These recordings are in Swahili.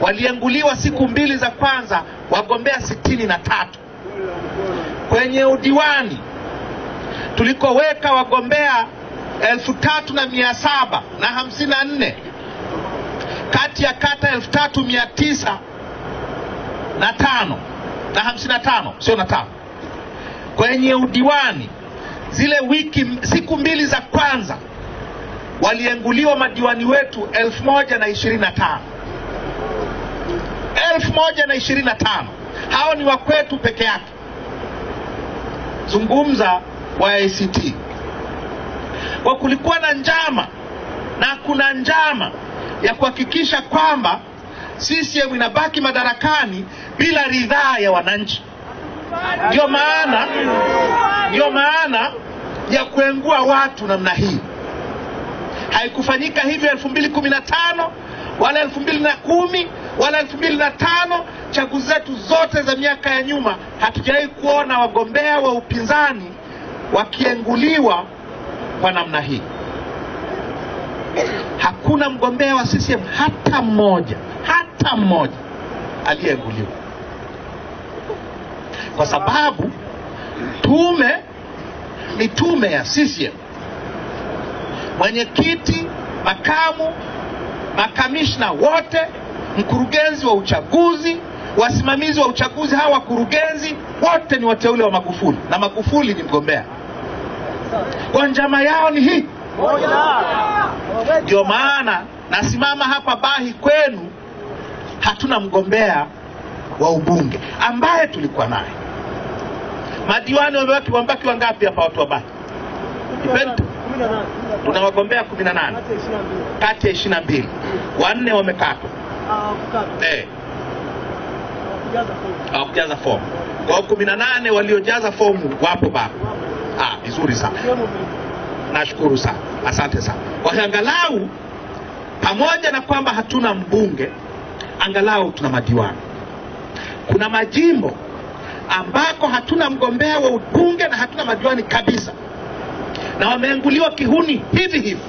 walienguliwa siku mbili za kwanza wagombea sitini na tatu. Kwenye udiwani tulikoweka wagombea elfu tatu na mia saba na hamsini na nne kati ya kata elfu tatu mia tisa na tano na hamsini na tano sio na tano. Kwenye udiwani zile wiki siku mbili za kwanza walienguliwa madiwani wetu elfu moja na ishirini na tano elfu moja na ishirini na tano hao ni wakwetu peke yake. Zungumza wa ACT kwa kulikuwa na njama na kuna njama ya kuhakikisha kwamba CCM inabaki madarakani bila ridhaa ya wananchi. Ndio maana ndio maana ya kuengua watu namna hii. Haikufanyika hivyo elfu mbili kumi na tano wala elfu mbili na kumi wala elfu mbili na tano Chaguzi zetu zote za miaka ya nyuma hatujawahi kuona wagombea wa upinzani wakienguliwa kwa namna hii. Hakuna mgombea wa CCM hata mmoja hata mmoja aliyeenguliwa, kwa sababu tume ni tume ya CCM. Mwenyekiti, makamu, makamishna wote, mkurugenzi wa uchaguzi, wasimamizi wa uchaguzi, hawa wakurugenzi wote ni wateule wa Magufuli na Magufuli ni mgombea. Kwa njama yao ni hii. Ndio maana nasimama hapa Bahi kwenu, hatuna mgombea wa ubunge ambaye tulikuwa naye. Madiwani wamebaki wambaki wangapi hapa watu wa Bahi? Tuna wagombea kumi na nane kati ya ishirini na mbili wanne wamekatwa eh, hawakujaza fomu. Kwa kumi na nane waliojaza fomu wapo bado. Ah, vizuri sana, nashukuru sana, asante sana. Kwa hiyo angalau pamoja na kwamba hatuna mbunge, angalau tuna madiwani. Kuna majimbo ambako hatuna mgombea wa ubunge na hatuna madiwani kabisa, na wameenguliwa kihuni hivi hivi.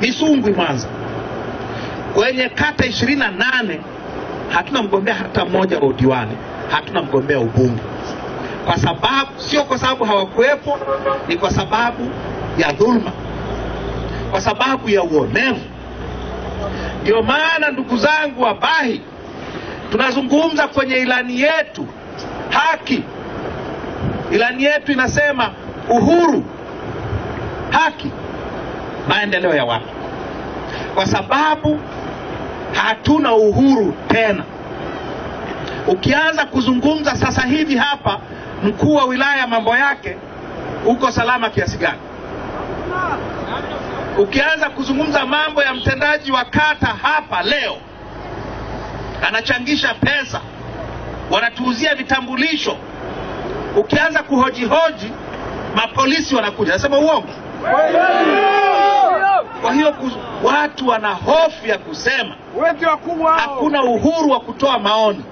Misungwi Mwanza, kwenye kata ishirini na nane hatuna mgombea hata mmoja wa udiwani, hatuna mgombea ubunge, kwa sababu sio kwa sababu hawakuwepo, ni kwa sababu ya dhulma, kwa sababu ya uonevu. Ndio maana ndugu zangu Wabahi, tunazungumza kwenye ilani yetu haki. Ilani yetu inasema uhuru, haki, maendeleo ya watu, kwa sababu hatuna uhuru tena. Ukianza kuzungumza sasa hivi hapa, mkuu wa wilaya mambo yake uko salama kiasi gani? Ukianza kuzungumza mambo ya mtendaji wa kata hapa leo, anachangisha pesa, wanatuuzia vitambulisho. Ukianza kuhojihoji, mapolisi wanakuja, nasema uongo. Kwa hiyo watu wana hofu ya kusema, hakuna uhuru wa kutoa maoni,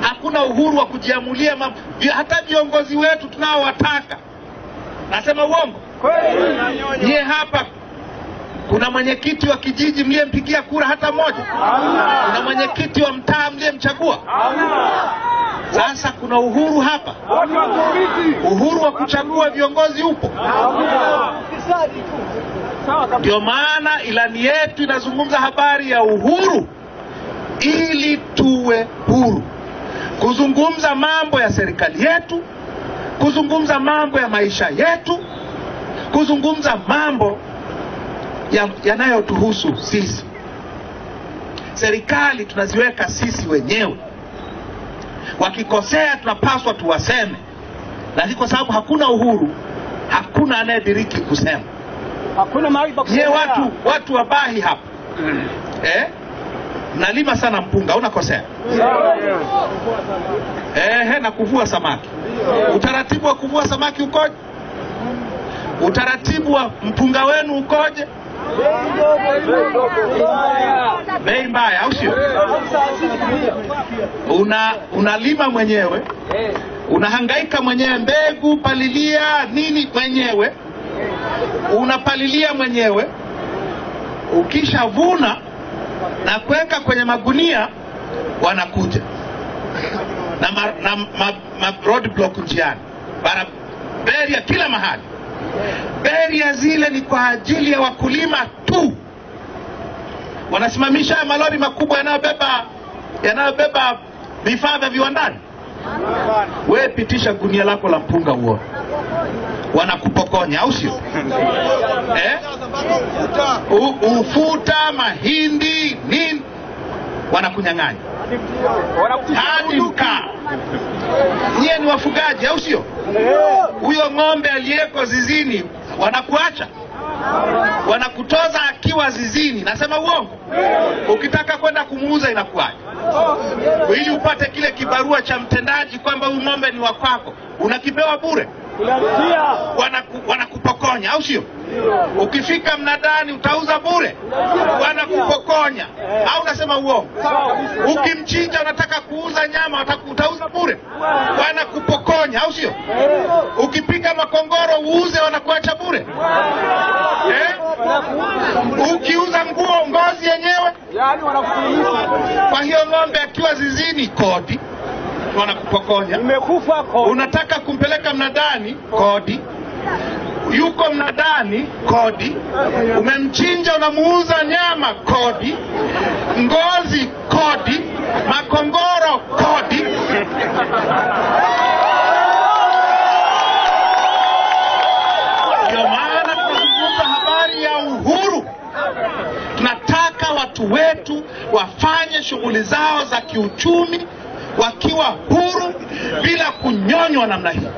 hakuna uhuru wa kujiamulia mambo. Hata viongozi wetu tunaowataka, nasema uongo. Nyie hapa kuna mwenyekiti wa kijiji mliyempigia kura hata mmoja? Kuna mwenyekiti wa mtaa mliyemchagua? Sasa kuna uhuru hapa? Uhuru wa kuchagua viongozi upo? Ndio maana ilani yetu inazungumza habari ya uhuru, ili tuwe huru kuzungumza mambo ya serikali yetu, kuzungumza mambo ya maisha yetu, kuzungumza mambo ya- yanayotuhusu sisi. Serikali tunaziweka sisi wenyewe, wakikosea tunapaswa tuwaseme, lakini kwa sababu hakuna uhuru, hakuna anayediriki kusema. Hakuna mahali pa kusema. watu watu wa Bahi hapa eh, Nalima sana mpunga, unakosea eh, na kuvua samaki. Utaratibu wa kuvua samaki ukoje? Utaratibu wa mpunga wenu ukoje? Bei mbaya, au sio? Una unalima mwenyewe, unahangaika mwenyewe, mbegu, palilia nini mwenyewe, unapalilia mwenyewe, ukishavuna na kuweka kwenye magunia, wanakuja na, ma, na ma, ma road block njiani, bara beria kila mahali. Beria zile ni kwa ajili ya wakulima tu. Wanasimamisha haya malori makubwa yanayobeba yanayobeba vifaa vya viwandani. Wewe pitisha gunia lako la mpunga uone, wanakupokonya au sio? eh? Ufuta, mahindi, nini, wanakunyang'anya hadi mkaa. Nyie ni wafugaji au sio? Huyo ng'ombe aliyeko zizini wanakuacha, wanakutoza akiwa zizini. Nasema uongo? Ukitaka kwenda kumuuza inakuwaje? Ili upate kile kibarua cha mtendaji kwamba huyu ng'ombe ni wa kwako, unakipewa bure, wanaku, wanakupokonya au sio? Ukifika mnadani utauza bure, wanakupokonya. Au unasema uongo? Ukimchinja unataka kuuza nyama utauza bure, wanakupokonya au sio? Ukipiga makongoro uuze, wanakuacha bure? Eh? Ukiuza nguo ngozi yenyewe. Yaani. Kwa hiyo ng'ombe akiwa zizini, kodi wanakupokonya. Imekufa kodi, Unataka kumpeleka mnadani, kodi. Yuko mnadani, kodi. Umemchinja, unamuuza nyama, kodi. Ngozi, kodi. Makongoro, kodi. Ndio maana tunazungumza habari ya uhuru. Tunataka watu wetu wafanye shughuli zao za kiuchumi wakiwa huru bila kunyonywa namna hii.